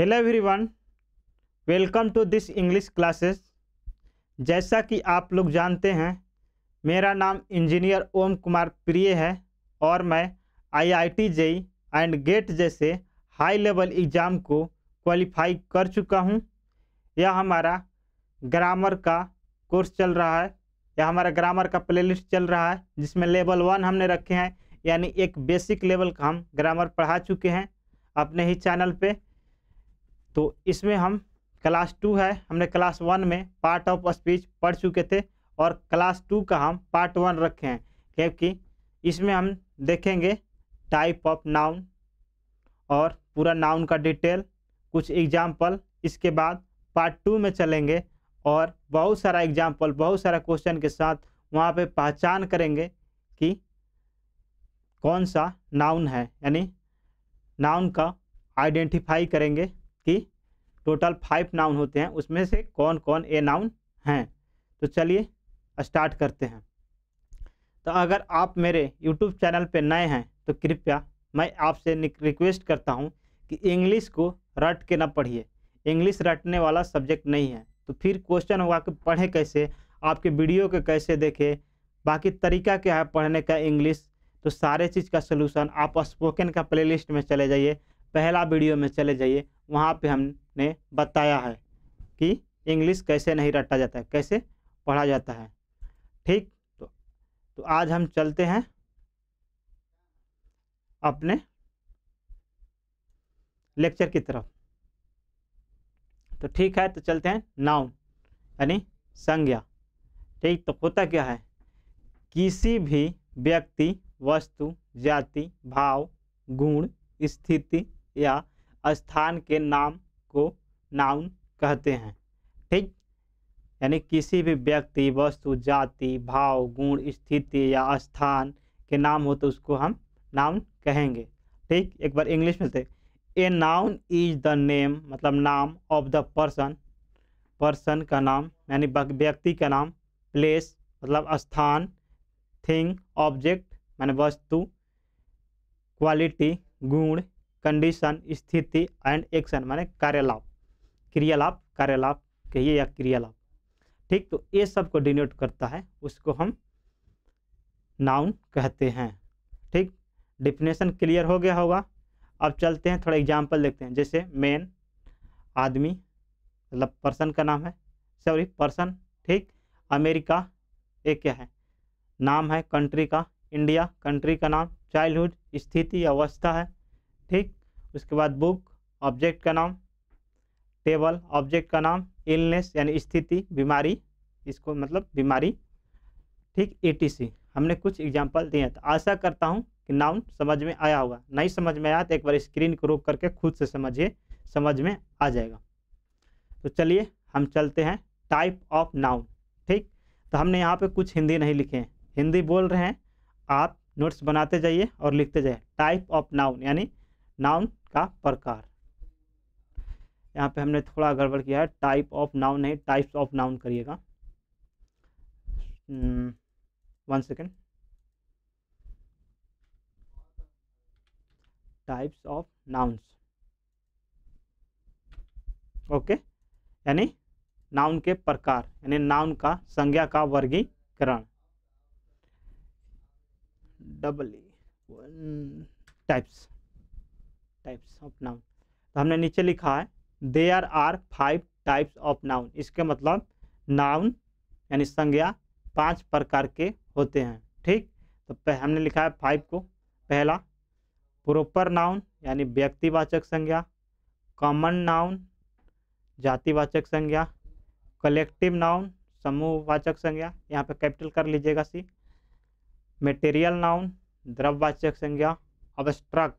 Hello everyone welcome to this English classes जैसा कि आप लोग जानते हैं, मेरा नाम इंजीनियर ओम कुमार प्रिय है और मैं आईआईटी जेई एंड गेट जैसे हाई लेवल एग्ज़ाम को क्वालिफाई कर चुका हूँ। यह हमारा ग्रामर का कोर्स चल रहा है। यह हमारा ग्रामर का प्लेलिस्ट चल रहा है, जिसमें लेवल वन हमने रखे हैं, यानी एक बेसिक लेवल का हम ग्रामर पढ़ा चुके हैं अपने ही चैनल पे। तो इसमें हम क्लास टू है, हमने क्लास वन में पार्ट ऑफ़ स्पीच पढ़ चुके थे और क्लास टू का हम पार्ट वन रखे हैं, क्योंकि इसमें हम देखेंगे टाइप ऑफ़ नाउन और पूरा नाउन का डिटेल कुछ एग्ज़ाम्पल इसके बाद पार्ट टू में चलेंगे और बहुत सारा एग्ज़ाम्पल बहुत सारा क्वेश्चन के साथ वहाँ पे पहचान करेंगे कि कौन सा नाउन है, यानी नाउन का आइडेंटिफाई करेंगे टोटल फाइव नाउन होते हैं, उसमें से कौन कौन ए नाउन हैं? तो चलिए, स्टार्ट करते हैं। तो अगर आप मेरे यूट्यूब चैनल पर नए हैं तो कृपया मैं आपसे रिक्वेस्ट करता हूँ कि इंग्लिश को रट के ना पढ़िए। इंग्लिश रटने वाला सब्जेक्ट नहीं है। तो फिर क्वेश्चन होगा कि पढ़े कैसे? आपके वीडियो के कैसे देखे? बाकी तरीका क्या है पढ़ने का इंग्लिश? तो सारे चीज़ का सोल्यूशन आप स्पोकन का प्लेलिस्ट में चले जाइए। पहला वीडियो में चले जाइए। वहाँ पे हमने बताया है कि इंग्लिश कैसे नहीं रटा जाता है, कैसे पढ़ा जाता है। ठीक तो तो आज हम चलते हैं अपने लेक्चर की तरफ़। तो ठीक है तो चलते हैं नाउन, यानी संज्ञा। ठीक तो होता क्या है? किसी भी व्यक्ति, वस्तु, जाति, भाव, गुण, स्थिति या स्थान के नाम को नाउन कहते हैं। ठीक? यानी किसी भी व्यक्ति, वस्तु, जाति, भाव, गुण, स्थिति या स्थान के नाम हो तो उसको हम नाउन कहेंगे। ठीक? एक बार इंग्लिश में थे a noun is the name मतलब नाम ऑफ़ द पर्सन पर्सन का नाम, यानी व्यक्ति का नाम प्लेस मतलब स्थान थिंग ऑब्जेक्ट माने वस्तु क्वालिटी गुण कंडीशन स्थिति एंड एक्शन माने कार्यलाप। क्रियालाप, कार्यलाप कहिए या क्रियालाप। ठीक तो ये सबको डिनोट करता है, उसको हम नाउन कहते हैं। ठीक डिफिनेशन क्लियर हो गया होगा। अब चलते हैं, थोड़ा एग्जांपल देखते हैं। जैसे मेन आदमी मतलब पर्सन का नाम है। सॉरी पर्सन ठीक, अमेरिका, ये क्या है? नाम है कंट्री का इंडिया कंट्री का नाम चाइल्डहुड स्थिति, अवस्था है। ठीक। उसके बाद बुक ऑब्जेक्ट का नाम टेबल ऑब्जेक्ट का नाम इलनेस यानी स्थिति, बीमारी, इसको मतलब बीमारी, ठीक एटीसी हमने कुछ एग्जांपल दिए तो आशा करता हूँ कि नाउन समझ में आया होगा। नहीं समझ में आया तो एक बार स्क्रीन को रोक करके खुद से समझिए, समझ में आ जाएगा। तो चलिए हम चलते हैं टाइप ऑफ़ नाउन ठीक। तो हमने यहाँ पे कुछ हिंदी नहीं लिखे हैं। हिंदी बोल रहे हैं, आप नोट्स बनाते जाइए और लिखते जाइए। टाइप ऑफ़ नाउन यानी नाउन का प्रकार। यहाँ पे हमने थोड़ा गड़बड़ किया है। टाइप ऑफ़ नाउन नहीं टाइप्स ऑफ़ नाउन करिएगा। One second types of nouns okay यानी नाउन के प्रकार, यानी नाउन का संज्ञा का वर्गीकरण। Double types types of noun तो हमने नीचे लिखा है there are five types of noun इसके मतलब नाउन यानी संज्ञा, पाँच प्रकार के होते हैं, ठीक? तो हमने लिखा है फाइव को। पहला प्रोपर नाउन यानी व्यक्तिवाचक संज्ञा। कॉमन नाउन जातिवाचक संज्ञा। कलेक्टिव नाउन समूहवाचक संज्ञा। यहाँ पे कैपिटल कर लीजिएगा सी मेटेरियल नाउन द्रववाचक संज्ञा। अबस्ट्रक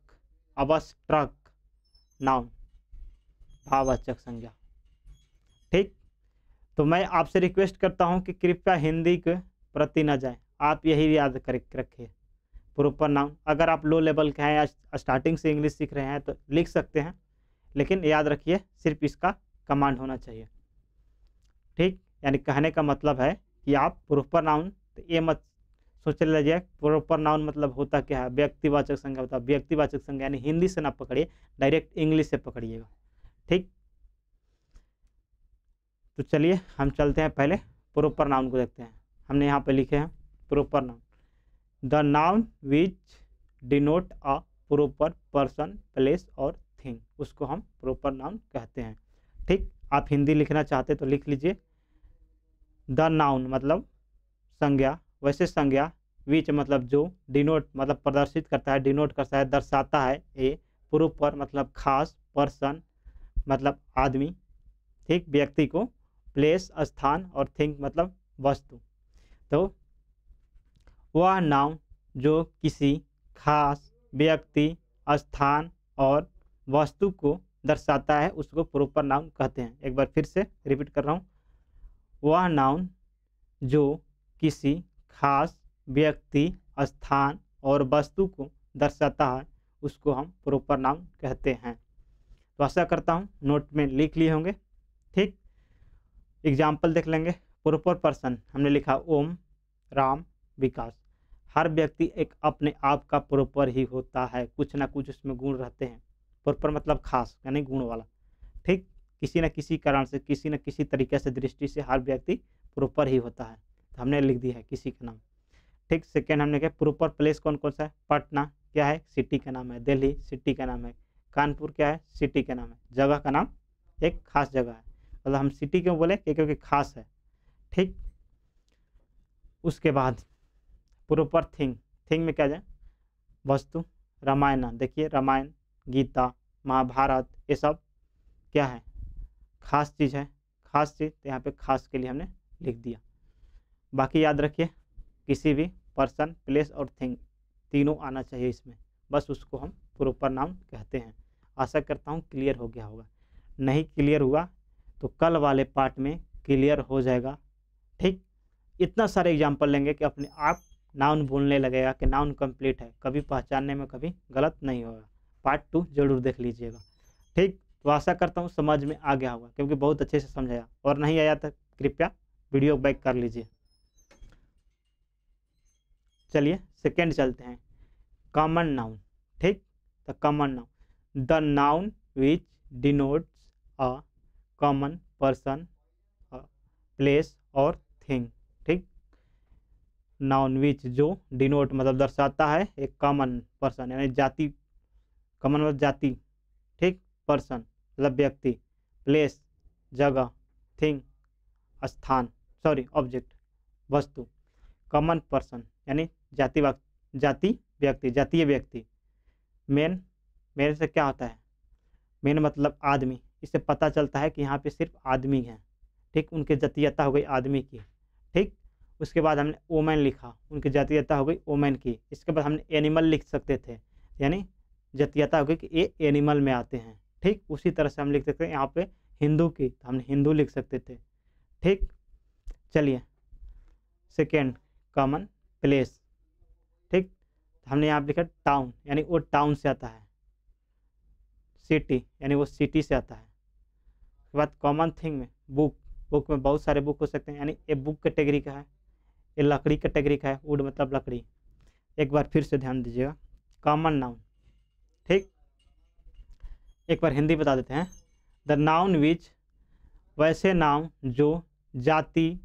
अबस्ट्रक नाउन भाववाचक संज्ञा। ठीक? तो मैं आपसे रिक्वेस्ट करता हूँ कि कृपया हिंदी के प्रति न जाए। आप यही याद कर, रखिए। प्रोपर नाउन अगर आप लो लेवल के हैं या स्टार्टिंग से इंग्लिश सीख रहे हैं तो लिख सकते हैं। लेकिन याद रखिए, सिर्फ़ इसका कमांड होना चाहिए। ठीक? यानी कहने का मतलब है कि आप प्रोपर नाउन तो ये मत सोच लीजिए प्रॉपर नाउन मतलब होता क्या है? व्यक्तिवाचक संज्ञा होता है व्यक्तिवाचक संज्ञा यानी हिंदी से ना पकड़िए डायरेक्ट इंग्लिश से पकड़िएगा ठीक? तो चलिए, हम चलते हैं पहले प्रोपर नाउन को देखते हैं। हमने यहाँ पे लिखे हैं proper noun the noun which denote a proper person place और थिंग उसको हम प्रोपर नाउन कहते हैं। ठीक? आप हिंदी लिखना चाहते तो लिख लीजिए। द नाउन मतलब संज्ञा। वैसे संज्ञा विच मतलब जो डिनोट मतलब प्रदर्शित करता है डिनोट करता है, दर्शाता है, ए प्रोपर मतलब खास पर्सन मतलब आदमी, ठीक, व्यक्ति को प्लेस स्थान और थिंक मतलब वस्तु। तो वह नाउन जो किसी खास व्यक्ति, स्थान और वस्तु को दर्शाता है, उसको प्रोपर नाउन कहते हैं। एक बार फिर से रिपीट कर रहा हूँ। वह नाउन जो किसी खास व्यक्ति, स्थान और वस्तु को दर्शाता है, उसको हम प्रॉपर नाउन कहते हैं। तो आशा करता हूँ नोट में लिख लिए होंगे। ठीक? एग्ज़ाम्पल देख लेंगे। प्रोपर पर्सन हमने लिखा ओम, राम, विकास। हर व्यक्ति एक अपने आप का प्रोपर ही होता है। कुछ ना कुछ उसमें गुण रहते हैं। प्रोपर मतलब खास, यानी गुण वाला। ठीक? किसी न किसी कारण से, किसी न किसी तरीके से दृष्टि से हर व्यक्ति प्रॉपर ही होता है। हमने लिख दिया है किसी का नाम। ठीक सेकेंड हमने कहा प्रोपर प्लेस कौन कौन सा है? पटना, क्या है? सिटी का नाम है। दिल्ली सिटी का नाम है। कानपुर, क्या है? सिटी का नाम है। जगह का नाम एक खास जगह है। मतलब हम सिटी क्यों बोले? क्योंकि खास है। ठीक, उसके बाद प्रोपर थिंग थिंग में क्या जाए? वस्तु, रामायण, देखिए रामायण, गीता, महाभारत, ये सब क्या है? खास चीज़ है। खास चीज़ तो यहाँ पे खास के लिए हमने लिख दिया। बाकी याद रखिए, किसी भी पर्सन प्लेस और थिंग तीनों आना चाहिए इसमें। बस उसको हम प्रोपर नाउन कहते हैं। आशा करता हूँ क्लियर हो गया होगा। नहीं क्लियर हुआ तो कल वाले पार्ट में क्लियर हो जाएगा। ठीक? इतना सारे एग्ज़ाम्पल लेंगे कि अपने आप नाउन बोलने लगेगा कि नाउन कंप्लीट है। कभी पहचानने में कभी गलत नहीं होगा। पार्ट टू ज़रूर देख लीजिएगा। ठीक? तो आशा करता हूँ समझ में आ गया होगा, क्योंकि बहुत अच्छे से समझाया। और नहीं आया तो कृपया वीडियो बैक कर लीजिए। चलिए सेकेंड चलते हैं। कॉमन नाउन ठीक? The common noun the noun which denotes a common person place और थिंग ठीक? नाउन विच जो डिनोट मतलब दर्शाता है एक कॉमन पर्सन यानी जाति कॉमन मतलब जाति, ठीक? पर्सन मतलब व्यक्ति प्लेस जगह थिंग स्थान सॉरी ऑब्जेक्ट वस्तु कॉमन पर्सन यानी जाति जाति व्यक्ति, जातीय व्यक्ति। मेन मेन से क्या होता है? मेन मतलब आदमी। इससे पता चलता है कि यहाँ पे सिर्फ़ आदमी हैं। ठीक? उनकी जातीयता हो गई आदमी की। ठीक? उसके बाद हमने ओमैन लिखा। उनकी जातीयता हो गई ओमैन की। इसके बाद हमने एनिमल लिख सकते थे। यानी जातीयता हो गई कि ये एनिमल में आते हैं। ठीक? उसी तरह से हम लिख सकते हैं यहाँ पे हिंदू की। तो हमने हिंदू लिख सकते थे। ठीक? चलिए। सेकेंड कॉमन प्लेस हमने यहाँ पर लिखा टाउन यानी वो टाउन से आता है। सिटी यानी वो सिटी से आता है। उसके बाद कॉमन थिंग में बुक बुक में बहुत सारे बुक हो सकते हैं, यानी ये बुक कैटेगरी का है, ये लकड़ी कैटेगरी का है वुड मतलब लकड़ी। एक बार फिर से ध्यान दीजिएगा। कॉमन नाउन ठीक? एक बार हिंदी बता देते हैं। द नाउन विच वैसे नाउन जो जाति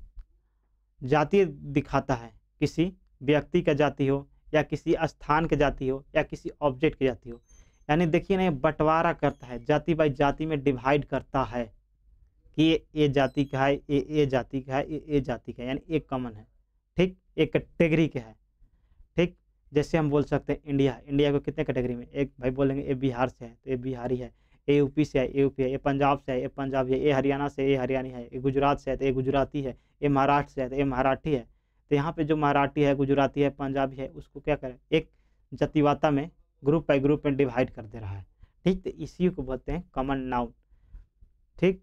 जाति दिखाता है, किसी व्यक्ति का जाति हो या किसी स्थान के जाति हो या किसी ऑब्जेक्ट की जाति हो। यानी देखिए ना बंटवारा करता है, जाति बाई जाति में डिवाइड करता है कि ये ए जाति का है, ये ए जाति का है, ये ए जाति का है। यानी एक कॉमन है, ठीक? एक कैटेगरी का है, ठीक? जैसे हम बोल सकते हैं इंडिया इंडिया को कितने कैटेगरी में? एक भाई बोलेंगे, ए बिहार से है तो ये बिहारी है, ए यूपी से है, ए यूपी है ये पंजाब से है, ए पंजाबी है, ए हरियाणा से ए हरियाणी है, ए गुजरात से है तो ये गुजराती है, ए महाराष्ट्र से है तो ये मराठी है। तो यहाँ पे जो मराठी है, गुजराती है, पंजाबी है, उसको क्या करें? एक जतिवाता में ग्रुप बाई ग्रुप में डिवाइड कर दे रहा है। ठीक तो इसी को बोलते हैं कॉमन नाउन ठीक,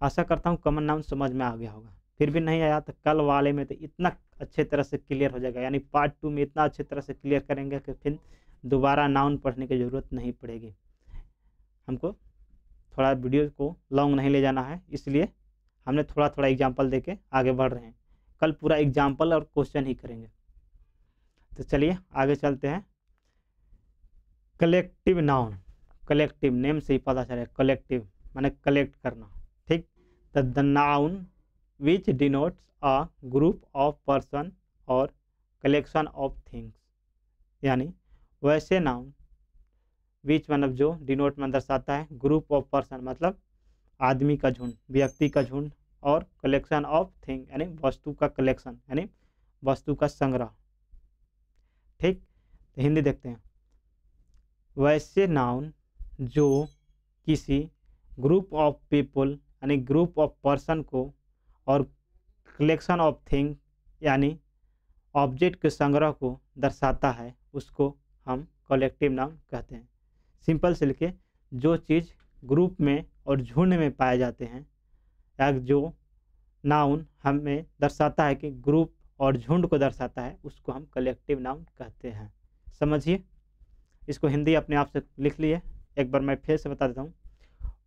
आशा करता हूँ कॉमन नाउन समझ में आ गया होगा। फिर भी नहीं आया तो कल वाले में तो इतना अच्छे तरह से क्लियर हो जाएगा। यानी पार्ट टू में इतना अच्छे तरह से क्लियर करेंगे कि फिर दोबारा नाउन पढ़ने की ज़रूरत नहीं पड़ेगी। हमको थोड़ा वीडियो को लॉन्ग नहीं ले जाना है, इसलिए हमने थोड़ा थोड़ा एग्ज़ाम्पल दे के आगे बढ़ रहे हैं। कल पूरा एग्ज़ाम्पल और क्वेश्चन ही करेंगे। तो चलिए, आगे चलते हैं। कलेक्टिव नाउन कलेक्टिव नेम से ही पता चले कलेक्टिव माने कलेक्ट करना, ठीक? The noun which denotes a group of person और कलेक्शन ऑफ़ थिंग्स यानी वैसे नाउन विच मतलब जो डिनोट में दर्शाता है ग्रुप ऑफ़ पर्सन मतलब आदमी का झुंड, व्यक्ति का झुंड और कलेक्शन ऑफ़ थिंग यानी वस्तु का कलेक्शन यानी वस्तु का संग्रह। ठीक? तो हिंदी देखते हैं। वैसे नाउन जो किसी ग्रुप ऑफ़ पीपल यानी ग्रुप ऑफ़ पर्सन को और कलेक्शन ऑफ़ थिंग यानी ऑब्जेक्ट के संग्रह को दर्शाता है, उसको हम कलेक्टिव नाउन कहते हैं। सिंपल से लिखे, जो चीज़ ग्रुप में और झुंड में पाए जाते हैं या जो नाउन हमें दर्शाता है कि ग्रुप और झुंड को दर्शाता है, उसको हम कलेक्टिव नाउन कहते हैं। समझिए? इसको हिंदी अपने आप से लिख लिए। एक बार मैं फिर से बता देता हूँ।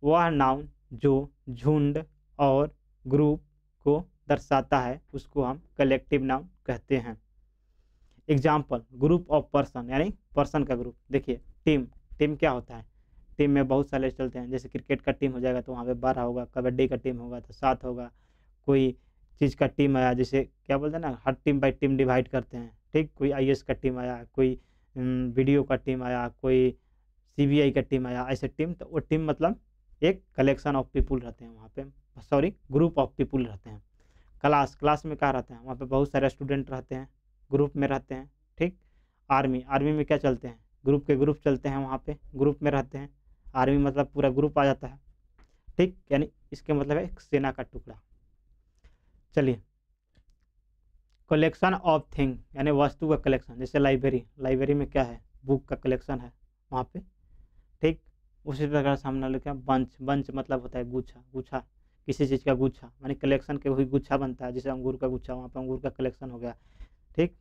वह नाउन जो झुंड और ग्रुप को दर्शाता है, उसको हम कलेक्टिव नाउन कहते हैं। एग्ज़ाम्पल ग्रुप ऑफ़ पर्सन यानी पर्सन का ग्रुप देखिए टीम टीम क्या होता है? टीम में बहुत सारे चलते हैं। जैसे क्रिकेट का टीम हो जाएगा तो वहाँ पे बारह होगा, कबड्डी का टीम होगा तो सात होगा, कोई चीज़ का टीम आया जैसे क्या बोलते हैं ना, हर टीम बाई टीम डिवाइड करते हैं, ठीक? कोई आई का टीम आया, कोई वीडियो का टीम आया, कोई सीबीआई का टीम आया, ऐसे टीम तो वो टीम मतलब एक कलेक्शन ऑफ़ पीपुल रहते हैं वहाँ पे सॉरी ग्रुप ऑफ़ पीपुल रहते हैं। क्लास क्लास में क्या रहते हैं? वहाँ पे बहुत सारे स्टूडेंट रहते हैं ग्रुप में रहते हैं, ठीक? आर्मी आर्मी में क्या चलते हैं? ग्रुप के ग्रुप चलते हैं वहाँ पे ग्रुप में रहते हैं। आर्मी मतलब पूरा ग्रुप आ जाता है। ठीक, यानी इसके मतलब है सेना का टुकड़ा। चलिए। कलेक्शन ऑफ़ थिंग यानी वस्तु का कलेक्शन जैसे लाइब्रेरी लाइब्रेरी में क्या है? बुक का कलेक्शन है वहाँ पे। ठीक, उसी प्रकार से हमने लिखा बंच बंच मतलब होता है गुच्छा गुच्छा, किसी चीज़ का गुच्छा मानी कलेक्शन के वही गुच्छा बनता है, जैसे अंगूर का गुच्छा वहाँ पर अंगूर का कलेक्शन हो गया। ठीक,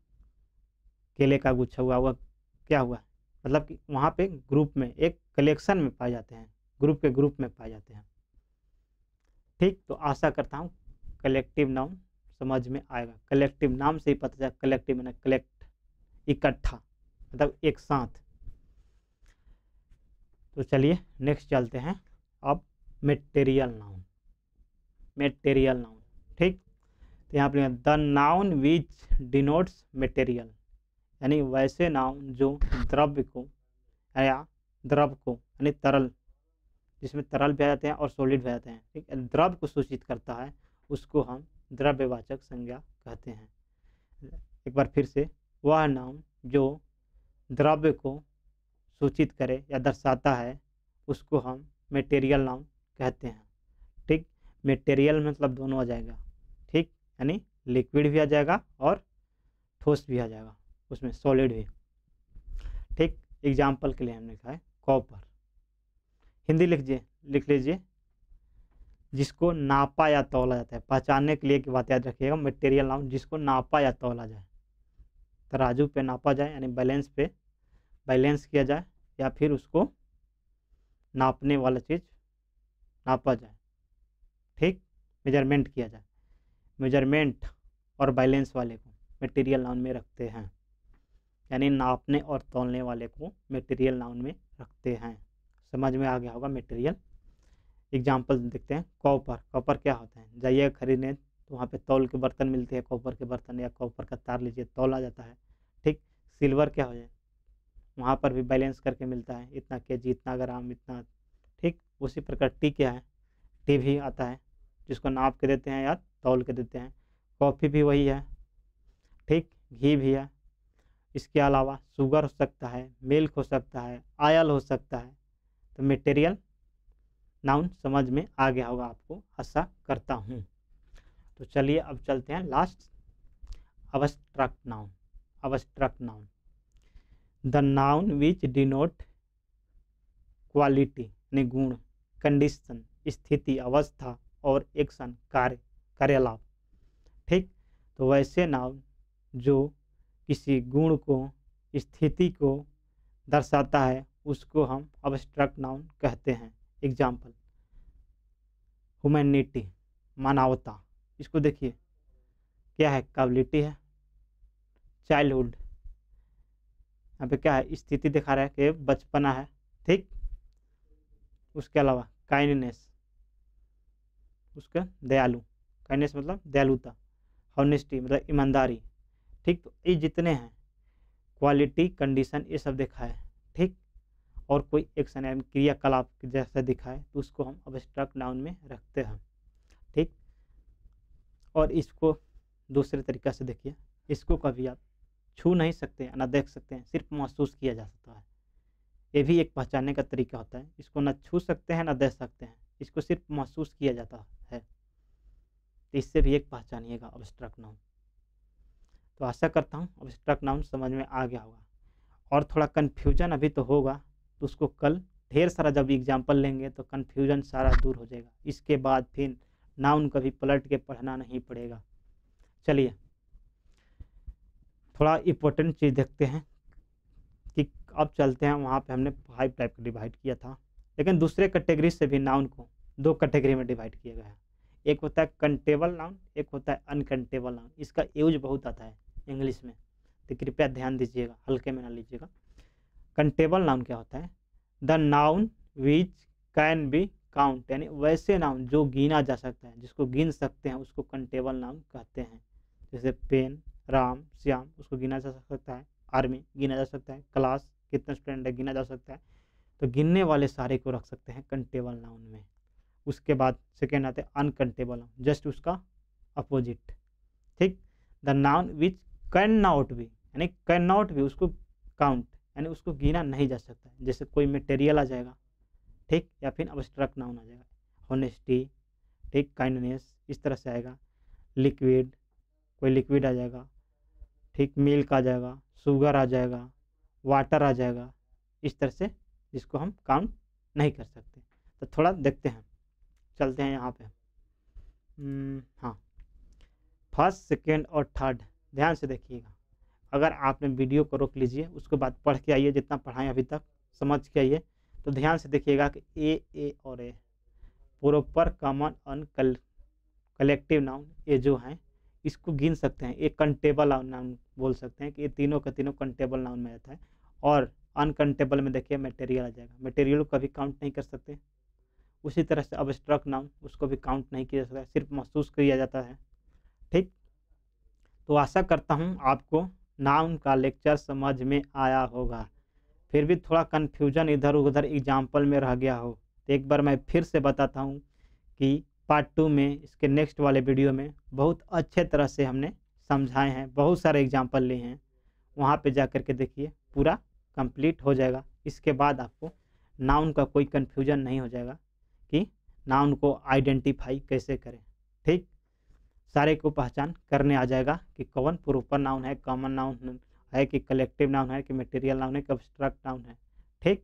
केले का गुच्छा हुआ वह क्या हुआ? मतलब कि वहाँ पे ग्रुप में एक कलेक्शन में पाए जाते हैं, ग्रुप के ग्रुप में पाए जाते हैं। ठीक तो आशा करता हूँ कलेक्टिव नाउन समझ में आएगा। कलेक्टिव नाम से ही पता चला, कलेक्टिव मैंने कलेक्ट इकट्ठा मतलब एक साथ। तो चलिए नेक्स्ट चलते हैं, अब मेटेरियल नाउन मेटेरियल नाउन। ठीक तो यहाँ पर the noun which denotes material यानी वैसे नाउन जो द्रव्य को या द्रव को, यानी तरल, जिसमें तरल भी आ जाते हैं और सॉलिड भी आ जाते हैं, ठीक है? द्रव को सूचित करता है, उसको हम द्रव्यवाचक संज्ञा कहते हैं। एक बार फिर से, वह नाम जो द्रव्य को सूचित करे या दर्शाता है, उसको हम मेटेरियल नाम कहते हैं, ठीक? मेटेरियल मतलब दोनों आ जाएगा, ठीक? यानी लिक्विड भी आ जाएगा और ठोस भी आ जाएगा, उसमें सॉलिड भी, ठीक? एग्ज़ाम्पल के लिए हमने कहा है। कॉपर। हिंदी लिखिए लिख लीजिए। जिसको नापा या तोला जाता है। पहचानने के लिए की बात याद रखिएगा मटेरियल नाउन जिसको नापा या तोला जाए। तराजू पे नापा जाए, यानी बैलेंस पे बैलेंस किया जाए, या फिर उसको नापने वाला चीज़ नापा जाए। ठीक? मेज़रमेंट किया जाए। मेज़रमेंट और बैलेंस वाले को मटेरियल नाउन में रखते हैं। यानी नापने और तोलने वाले को मटेरियल नाउन में रखते हैं। समझ में आ गया होगा मटेरियल एग्ज़ाम्पल देखते हैं कॉपर कॉपर क्या होता है? जाइए खरीदने तो वहाँ पे तौल के बर्तन मिलते हैं कॉपर के बर्तन या कॉपर का तार लीजिए, तौल आ जाता है। ठीक? सिल्वर क्या हो जाए? वहाँ पर भी बैलेंस करके मिलता है। इतना के जी इतना ग्राम, इतना। ठीक? उसी प्रकार टी क्या है? टी भी आता है, जिसको नाप के देते हैं या तौल के देते हैं। कॉफ़ी भी वही है। ठीक? घी भी है। इसके अलावा शुगर हो सकता है मिल्क हो सकता है, आयल हो सकता है। तो मटेरियल नाउन समझ में आ गया होगा आपको आशा करता हूँ। तो चलिए अब चलते हैं last abstract noun abstract noun the noun which denote quality यानी गुण कंडीशन स्थिति, अवस्था और एक्शन कार्य कार्यलाभ ठीक? तो वैसे नाउन जो किसी गुण को, स्थिति को दर्शाता है, उसको हम अबस्ट्रक्ट नाउन कहते हैं। एग्ज़ाम्पल ह्यूमैनिटी मानवता। इसको देखिए, क्या है? काबिलिटी है। चाइल्डहुड यहाँ पे क्या है? स्थिति दिखा रहा है कि बचपना है, ठीक? उसके अलावा काइंडनेस उसका दयालु। काइंडनेस मतलब दयालुता हॉनेस्टी मतलब ईमानदारी। ठीक? तो ये जितने हैं क्वालिटी कंडीशन ये सब देखा है ठीक? और कोई एक्शन यानी क्रियाकलाप जैसा दिखाए तो उसको हम अब्स्ट्रक्ट नाउन में रखते हैं, ठीक? और इसको दूसरे तरीक़ा से देखिए, इसको कभी आप छू नहीं सकते ना देख सकते हैं, सिर्फ़ महसूस किया जा सकता है। ये भी एक पहचानने का तरीका होता है, इसको ना छू सकते हैं, ना देख सकते हैं, इसको सिर्फ़ महसूस किया जाता है। तो इससे भी एक पहचानिएगा अब्स्ट्रक्ट नाउन तो आशा करता हूँ अब्स्ट्रक्ट नाउन समझ में आ गया होगा। और थोड़ा कन्फ्यूज़न अभी तो होगा तो उसको कल ढेर सारा जब एग्ज़ाम्पल लेंगे तो कन्फ्यूज़न सारा दूर हो जाएगा। इसके बाद फिर नाउन कभी पलट के पढ़ना नहीं पड़ेगा। चलिए, थोड़ा इम्पोर्टेंट चीज़ देखते हैं कि अब चलते हैं, वहाँ पे हमने फाइव टाइप का डिवाइड किया था। लेकिन दूसरे कैटेगरी से भी नाउन को दो कैटेगरी में डिवाइड किया गया है। एक होता है कंटेबल नाउन एक होता है अनकंटेबल नाउन इसका यूज़ बहुत आता है इंग्लिश में। तो कृपया ध्यान दीजिएगा, हल्के में ना लीजिएगा। कंटेबल नाउन क्या होता है? The noun which can be count यानी वैसे नाउन जो गिना जा सकता है, जिसको गिन सकते हैं, उसको कंटेबल नाउन कहते हैं। जैसे पेन राम, श्याम, उसको गिना जा सकता है। आर्मी गिना जा सकता है। क्लास कितना स्टूडेंट है, गिना जा सकता है। तो गिनने वाले सारे को रख सकते हैं कंटेबल नाउन में। उसके बाद सेकेंड आते अनकंटेबल जस्ट उसका अपोजिट ठीक? The noun which can not be यानी कैन नॉट बी उसको काउंट यानी उसको गिना नहीं जा सकता। जैसे कोई मटेरियल आ जाएगा, ठीक? या फिर अब्स्ट्रक्ट नाउन आ जाएगा। होनेस्टी ठीक? काइंडनेस इस तरह से आएगा। लिक्विड कोई लिक्विड आ जाएगा, ठीक? मिल्क आ जाएगा शुगर आ जाएगा वाटर आ जाएगा। इस तरह से जिसको हम काउंट नहीं कर सकते। तो थोड़ा देखते हैं। चलते हैं यहाँ पे। हम्म, हाँ। फ़र्स्ट सेकेंड और थर्ड ध्यान से देखिएगा। अगर आपने वीडियो को रोक लीजिए उसके बाद पढ़ के आइए जितना पढ़ाएँ अभी तक समझ के आइए। तो ध्यान से देखिएगा कि ए ए और a proper common and collective noun ये जो हैं इसको गिन सकते हैं। एक कंटेबल नाउन बोल सकते हैं कि ये तीनों का तीनों कंटेबल नाउन में आता है। और अनकंटेबल में देखिए मटेरियल आ जाएगा। मटेरियल को कभी काउंट नहीं कर सकते। उसी तरह से अबस्ट्रक्ट नाउन उसको भी काउंट नहीं किया जा सकता सिर्फ़ महसूस किया जाता है। ठीक? तो आशा करता हूँ आपको नाउन का लेक्चर समझ में आया होगा। फिर भी थोड़ा कन्फ्यूज़न इधर उधर एग्ज़ाम्पल में रह गया हो। तो एक बार मैं फिर से बताता हूँ कि पार्ट टू में, इसके नेक्स्ट वाले वीडियो में बहुत अच्छे तरह से हमने समझाए हैं, बहुत सारे एग्ज़ाम्पल लिए हैं। वहाँ पे जा कर के देखिए, पूरा कंप्लीट हो जाएगा। इसके बाद आपको नाउन का कोई कन्फ्यूज़न नहीं हो जाएगा। कि नाउन को आइडेंटिफाई कैसे करें, ठीक? सारे को पहचान करने आ जाएगा कि कौन प्रोपर नाउन है कॉमन नाउन है कि कलेक्टिव नाउन है कि मटेरियल नाउन है कि अब्स्ट्रक्ट नाउन है, ठीक?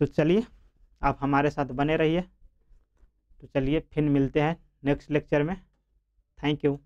तो चलिए, आप हमारे साथ बने रहिए। तो चलिए, फिर मिलते हैं नेक्स्ट लेक्चर में। Thank you